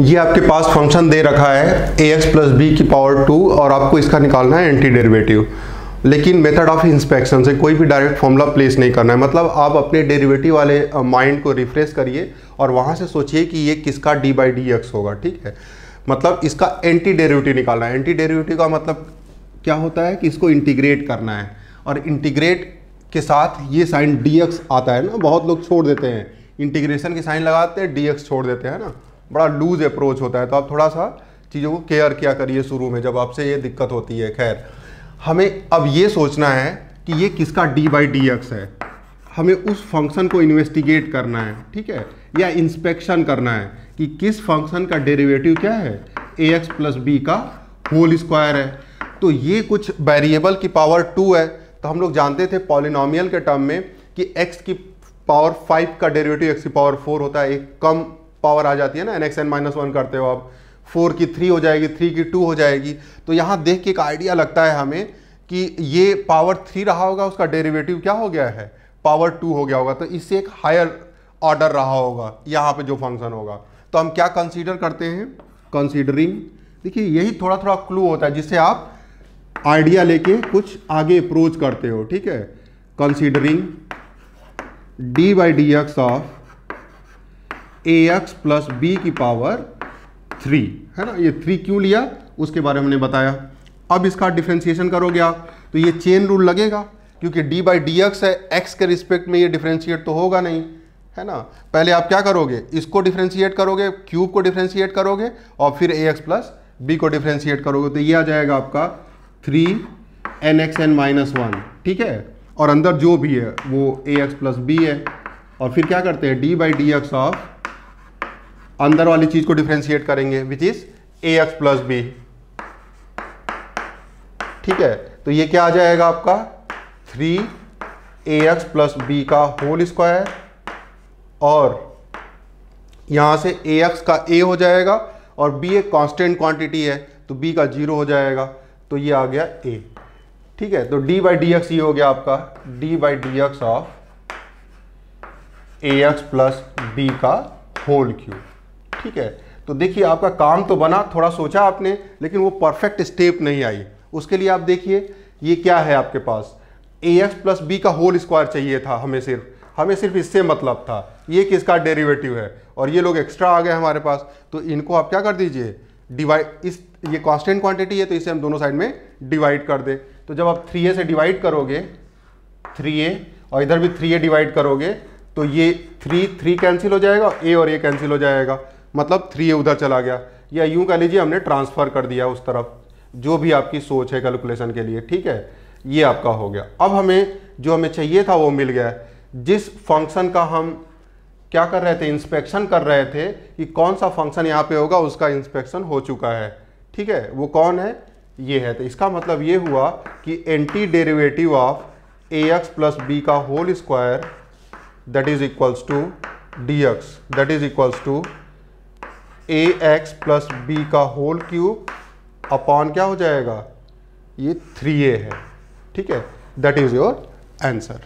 ये आपके पास फ़ंक्शन दे रखा है ए एक्स प्लस बी की पावर टू और आपको इसका निकालना है एंटी डेरिवेटिव लेकिन मेथड ऑफ़ इंस्पेक्शन से कोई भी डायरेक्ट फॉर्मूला प्लेस नहीं करना है। मतलब आप अपने डेरिवेटिव वाले माइंड को रिफ्रेश करिए और वहाँ से सोचिए कि ये किसका डी बाई डी एक्स होगा, ठीक है? मतलब इसका एंटी डेरिवेटिव निकालना है। एंटी डेरिवेटिव का मतलब क्या होता है कि इसको इंटीग्रेट करना है। और इंटीग्रेट के साथ ये साइन डी एक्स आता है ना, बहुत लोग छोड़ देते हैं। इंटीग्रेशन की साइन लगाते हैं डी एक्स छोड़ देते हैं ना? बड़ा लूज अप्रोच होता है। तो आप थोड़ा सा चीज़ों को केयर किया करिए शुरू में, जब आपसे ये दिक्कत होती है। खैर, हमें अब ये सोचना है कि ये किसका डी बाई डी एक्स है? हमें उस फ़ंक्शन को इन्वेस्टिगेट करना है, ठीक है? या इंस्पेक्शन करना है कि किस फ़ंक्शन का डेरिवेटिव क्या है? ए एक्स प्लस बी का होल स्क्वायर है। तो ये कुछ वेरिएबल की पावर टू है। तो हम लोग जानते थे पॉलिनोमियल के टर्म में कि एक्स की पावर फाइव का डेरिवेटिव एक्स की पावर फोर होता है। एक कम पावर आ जाती है ना N X N minus one करते हो आप। फोर की थ्री हो जाएगी थ्री की टू हो जाएगी। तो यहाँ देख के एक आइडिया लगता है हमें कि ये पावर थ्री रहा होगा, उसका डेरिवेटिव क्या हो गया है? पावर टू हो गया होगा। तो इससे एक हायर ऑर्डर रहा होगा, यहाँ पे जो फ़ंक्शन होगा। तो हम क्या कंसीडर करते हैं? कंसीडरिंग देखिए, यही थोड़ा थोड़ा क्लू होता है, जिससे आप आइडिया लेके कुछ आगे अप्रोच करते हो, ठीक है? Considering D by D X of A X plus B की पावर थ्री है ना? ये थ्री क्यों लिया? उसके बारे में हमने बताया। अब इसका डिफ्रेंसिएशन करोगे आप तो ये चेन रूल लगेगा, क्योंकि डी बाई डी एक्स है एक्स के रिस्पेक्ट में ये डिफ्रेंशिएट तो होगा नहीं। है ना? पहले आप क्या करोगे? इसको डिफ्रेंशिएट करोगे क्यूब को डिफ्रेंशिएट करोगे, और फिर ए एक्स प्लस बी को डिफ्रेंशिएट करोगे। तो ये आ जाएगा आपका three N X N minus one ठीक है? और अंदर जो भी है, वो ए एक्स प्लस बी है। और फिर क्या करते हैं? D by D X of अंदर वाली चीज़ को डिफ्रेंशिएट करेंगे which is A X plus B ठीक है? तो ये क्या आ जाएगा आपका? Three A X plus B का होल स्क्वायर और यहाँ से ए एक्स का ए हो जाएगा और बी एक कांस्टेंट क्वांटिटी है तो बी का ज़ीरो हो जाएगा तो ये आ गया ए ठीक है? तो डी बाई डी एक्स ये हो गया आपका D by D X of A X plus B का होल क्यूब ठीक है। तो देखिए, आपका काम तो बना, थोड़ा सोचा आपने, लेकिन वो परफेक्ट स्टेप नहीं आई। उसके लिए आप देखिए, ये क्या है आपके पास? ए एक्स प्लस बी का होल स्क्वायर चाहिए था, हमें सिर्फ़। हमें सिर्फ़ इससे मतलब था। ये किसका डेरिवेटिव है? और ये लोग एक्स्ट्रा आ गए हमारे पास। तो इनको आप क्या कर दीजिए? डिवाइड इस, ये कांस्टेंट क्वांटिटी है तो इसे हम दोनों साइड में डिवाइड कर दें। तो जब आप थ्री से डिवाइड करोगे थ्री और इधर भी थ्री डिवाइड करोगे तो ये थ्री थ्री कैंसिल हो जाएगा ए और ए कैंसिल हो जाएगा। मतलब थ्री उधर चला गया। या यूँ कह लीजिए हमने ट्रांसफ़र कर दिया उस तरफ़, जो भी आपकी सोच है कैलकुलेशन के लिए, ठीक है? ये आपका हो गया। अब हमें, जो हमें चाहिए था वो मिल गया। जिस फ़ंक्शन का हम क्या कर रहे थे? इंस्पेक्शन कर रहे थे कि कौन सा फ़ंक्शन यहाँ पे होगा, उसका इंस्पेक्शन हो चुका है। ठीक है? वो कौन है? ये है। तो इसका मतलब ये हुआ कि anti derivative of A X plus B का whole square that is equals to D X that is equals to A X plus B का होल क्यूब अपॉन क्या हो जाएगा? ये थ्री ए है। ठीक है? That is your answer